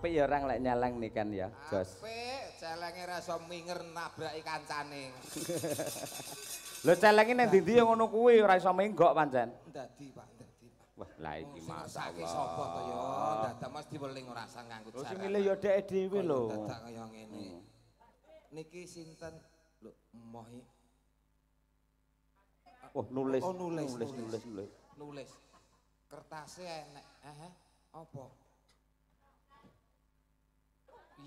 Apik ya orang lek nyeleng nih kan ya, Jos. Apik, celenge ra iso minger nabraki kancane. Lho celenge ning ndi ya ngono kuwi ora iso menggok pancen. Dadi, Pak, dadi. Wah, lah iki masalah. sapa to ya? Dadak mesti weling ora nganggo Lho sing milih ya dhek dhewe lho. Dadak kaya ngene. Niki sinten? Lho, emoh. Wah, nulis. Oh, nulis, nulis, nulis. nulis. Kertasé enek. Eh, eh, apa?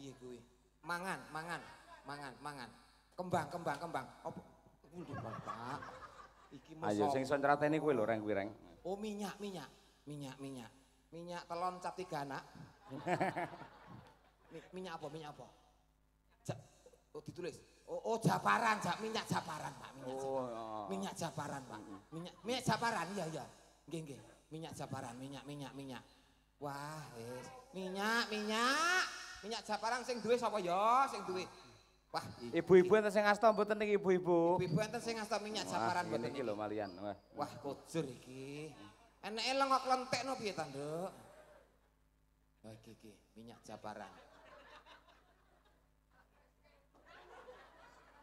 Piye kuwi? Mangan, mangan, mangan, mangan. Kembang, kembang, kembang. Apa? Lho, Bapak. Iki Ayo mosok- sing iso nyrateni kuwi lho reng kuwi reng. Oh minyak, minyak, minyak, minyak, minyak telon cap tiga anak. Mi- minyak apa? Minyak apa? Ja, oh ditulis. Oh, oh japaran, ja, minyak japaran pak, minyak, Oh, japaran. oh. minyak japaran pak, minyak, minyak japaran, iya iya, nggih nggih, minyak japaran, minyak, minyak, minyak. Wah, wis, minyak, minyak, minyak japaran sing duwe sapa ya, sing duwe. Wah, Ibu-ibu enten sing asta mboten niki ibu-ibu. ibu enten sing ngasta minyak japaran mboten iki iki. lho malian. Wah. Wah, kujur iki. Eneke lengok lentekno piye ta, Nduk? Wah, iki iki minyak jabaran.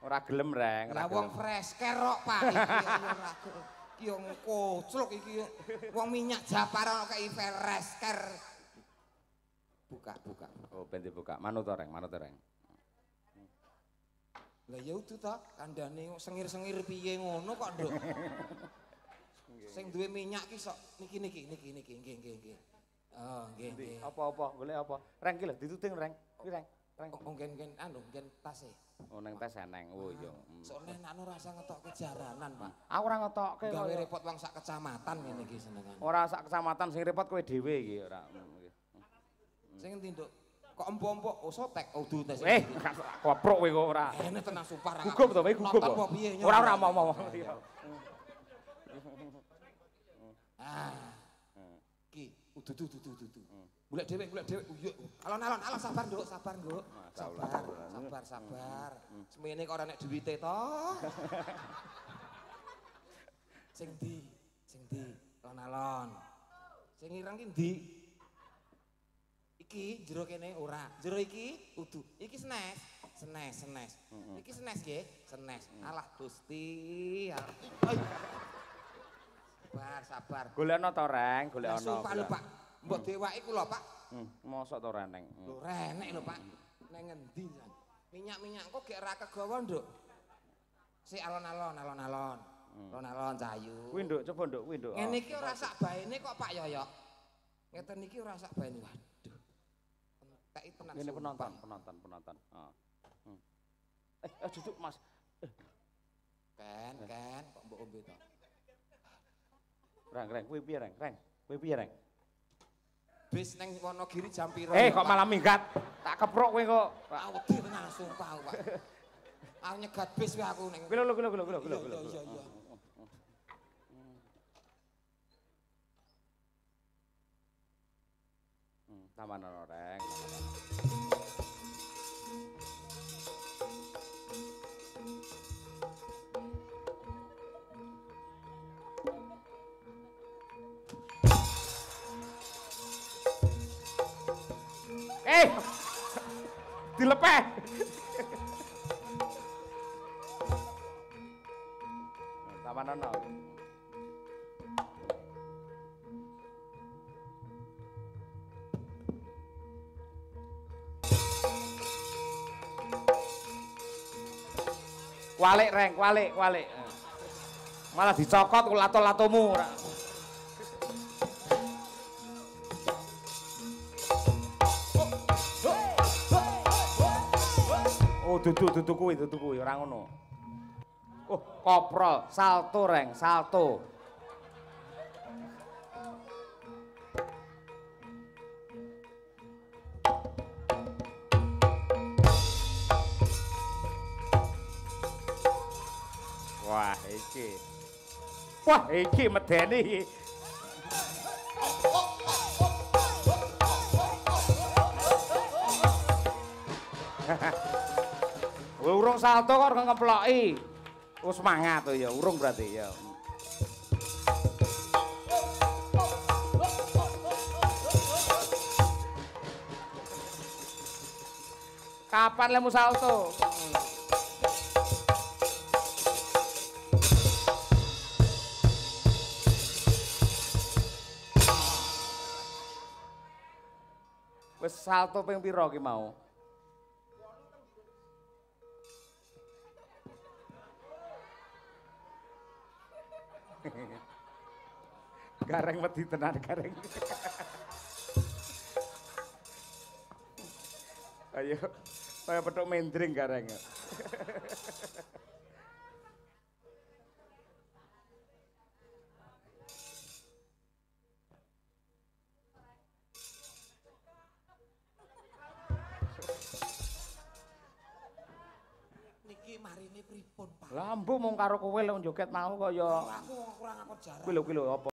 Ora gelem reng. ora Lah wong gelem. fresh kerok, Pak. Iki ora ge- iki yo kocluk iki yo. Wong minyak jabaran kok fresh ker. Buka, buka. Oh, ben dibuka. Manut to reng, manut to reng. Lah ya udu ta, kandhane sengir-sengir piye ngono kok, Nduk. Sing duwe minyak ki sok niki niki niki niki nggih nggih nggih. Oh, nggih nggih. Apa-apa, golek apa? Reng ki lho dituting reng. Kuwi reng. Reng. Oh, ngen ngen anu ngen tase. Oh, nang tes eneng. Oh, iya. Soalnya nek anu rasa ngetok kejaranan, Pak. Aku ora ngetokke. Gawe repot wong sak kecamatan ngene iki senengan. Ora sak kecamatan sing repot kowe dhewe iki ora. Hmm. Sing endi, Nduk? Kok empo-empo oh sotek oh dudu tes. Eh, koprok kowe kok ora. Ini tenang sumpah ra. Gugup to, kowe gugup. Ora ora mau mau. Ah. Ki, udu dudu dudu dudu. Golek dhewe, golek dhewe. Uyuk. Alon-alon, alon sabar, Nduk, sabar, Nduk. Sabar, sabar, sabar. Semene kok ora nek duwite to. Sing di, sing di, alon-alon. Sing ireng ki ndi? Iki jero kene ora. Jero iki udu. Iki snes. Snes, snes. Iki snes nggih, snes. Alah Gusti. Alah. Ai. Sabar, sabar. Golekno to reng, golek sumpah lho, Pak. Mbok dewaki kula, Pak. Mosok to reneng. Hmm. Lho renek lho, Pak. Neng ngendi jan? Minyak-minyak kok gek ra kegawa, Nduk. Si alon-alon, alon-alon. Alon-alon cahayu. Kuwi nduk, coba nduk, kuwi nduk. Ngene Oh. iki ora sak baene kok Pak Yoyok. Ngeten iki ora sak baene. Waduh. Enteki tenan. Ini penonton, penonton, penonton. Oh. Hmm. Eh, eh duduk Mas. Ken, ken, kok mbok ombe to? Reng, reng, kuwi piye reng? Reng, kuwi piye reng? Bis neng Wonogiri jam piro? Eh, kok Pak? malah minggat? Tak keprok kowe kok. Aku wedi tenan sumpah aku, Pak. Aku nyegat bis wae aku ning. Kuwi lho, kuwi lho, kuwi lho, kuwi lho, Iya, iya, iya. Hmm, taman ono reng. Eh! Dilepeh. Walik reng, walik, walik. Malah dicokot ku lato-latomu. ora. Oh, dudu dudu kuwi, dudu kuwi ora ngono. Oh, koprol, salto reng, salto. Iki. Wah, iki medeni. Urung salto kok ngeploki. Oh, semangat to ya, urung berarti ya. Kapan lemu salto? Salto ping pira ki mau? Gareng wedi tenan gareng. Ayo, kaya petuk mendring gareng. Lah mbok mung karo kowe lek joget mau kaya Aku kurang aku jarang. kuwi lho kuwi lho apa